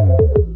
Música